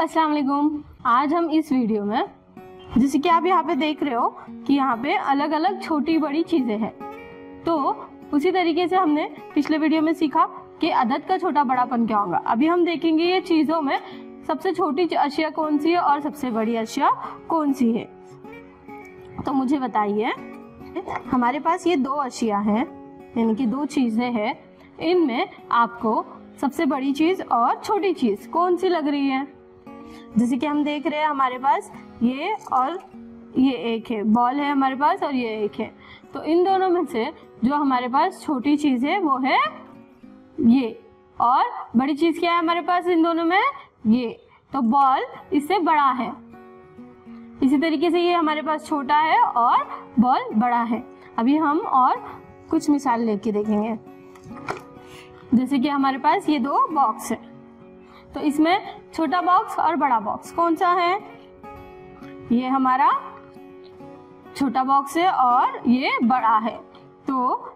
अस्सलाम वालेकुम आज हम इस वीडियो में, जैसे कि आप यहाँ पे देख रहे हो कि यहाँ पे अलग अलग छोटी बड़ी चीज़ें हैं। तो उसी तरीके से हमने पिछले वीडियो में सीखा कि अदद का छोटा बड़ापन क्या होगा। अभी हम देखेंगे ये चीज़ों में सबसे छोटी अशिया कौन सी है और सबसे बड़ी अशिया कौन सी है। तो मुझे बताइए, हमारे पास ये दो अशिया हैं, यानी कि दो चीज़ें हैं। इनमें आपको सबसे बड़ी चीज़ और छोटी चीज़ कौन सी लग रही है? जैसे कि हम देख रहे हैं हमारे पास ये और ये एक है। बॉल है हमारे पास और ये एक है। तो इन दोनों में से जो हमारे पास छोटी चीज़ है, वो है ये। और बड़ी चीज़ क्या है हमारे पास इन दोनों में? ये। तो बॉल इससे बड़ा है। इसी तरीके से ये हमारे पास छोटा है और बॉल बड़ा है। अभी हम और कुछ मिसाल लेके देखेंगे। जैसे कि हमारे पास ये दो बॉक्स है। तो इसमें छोटा बॉक्स और बड़ा बॉक्स कौन सा है? ये हमारा छोटा बॉक्स है और ये बड़ा है। तो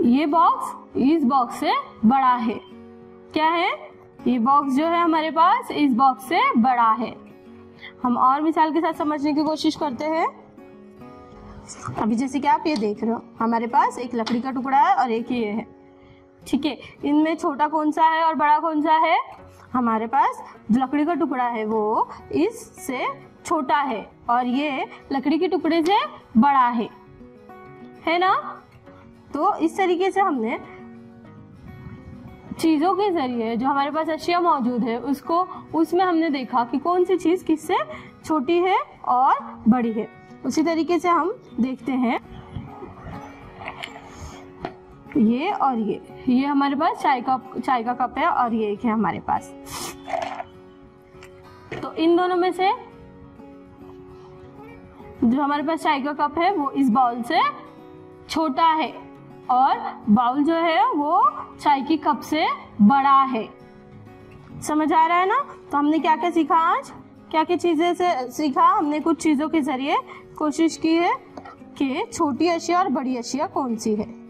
ये बॉक्स इस बॉक्स से बड़ा है। क्या है? ये बॉक्स जो है हमारे पास इस बॉक्स से बड़ा है। हम और मिसाल के साथ समझने की कोशिश करते हैं। अभी जैसे कि आप ये देख रहे हो, हमारे पास एक लकड़ी का टुकड़ा है और एक ये है। ठीक है, इनमें छोटा कौन सा है और बड़ा कौन सा है? हमारे पास जो लकड़ी का टुकड़ा है वो, इससे छोटा है और ये लकड़ी के टुकड़े से बड़ा है। है ना? तो इस तरीके से हमने चीज़ों के ज़रिए जो हमारे पास अशिया मौजूद है, उसको, उसमें हमने देखा कि कौन सी चीज़ किससे छोटी है और बड़ी है। उसी तरीके से हम देखते हैं। ये और ये। ये हमारे पास चाय का चाय का कप है और ये एक है हमारे पास। तो इन दोनों में से जो हमारे पास चाय का कप है, वो इस बाउल से छोटा है और बाउल जो है, वो चाय की कप से बड़ा है। समझ आ रहा है ना? तो हमने क्या क्या सीखा आज? क्या क्या चीज़ें से सीखा? हमने कुछ चीज़ों के ज़रिए कोशिश की है कि छोटी अशिया और बड़ी अशिया कौन सी है?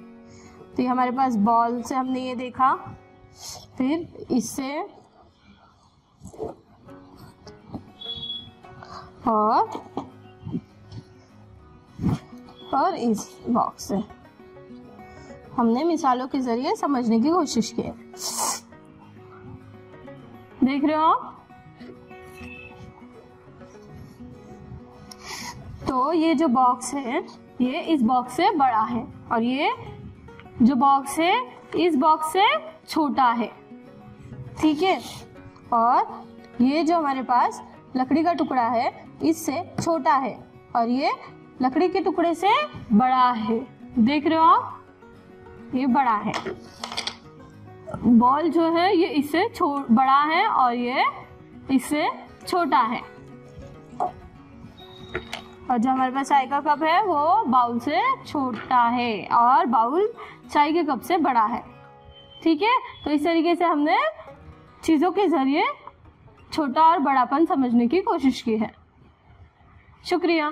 तो ये हमारे पास बॉल से हमने ये देखा। फिर इससे और और इस बॉक्स से हमने मिसालों के ज़रिए समझने की कोशिश की। देख रहे हो आप? तो ये जो बॉक्स है, ये इस बॉक्स से बड़ा है और ये जो बॉक्स है, इस बॉक्स से छोटा है। ठीक है? और ये जो हमारे पास लकड़ी का टुकड़ा है, इससे छोटा है। और ये लकड़ी के टुकड़े से बड़ा है। देख रहे हो आप? ये बड़ा है। बॉल जो है, ये इससे बड़ा है और ये इससे छोटा है। और जो हमारे पास चाय का कप है, वो बाउल से छोटा है और बाउल चाय के कप से बड़ा है। ठीक है? तो इस तरीके से हमने चीज़ों के ज़रिए छोटा और बड़ापन समझने की कोशिश की है। शुक्रिया।